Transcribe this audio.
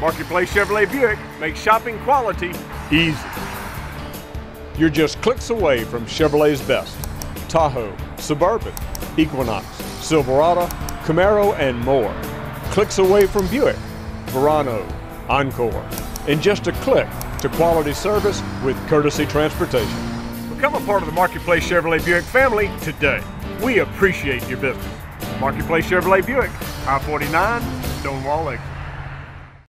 Marketplace Chevrolet Buick makes shopping quality easy. You're just clicks away from Chevrolet's best. Tahoe, Suburban, Equinox, Silverado, Camaro, and more. Clicks away from Buick, Verano, Encore. And just a click to quality service with courtesy transportation. Become a part of the Marketplace Chevrolet Buick family today. We appreciate your business. Marketplace Chevrolet Buick, I 49, Stonewall Lake.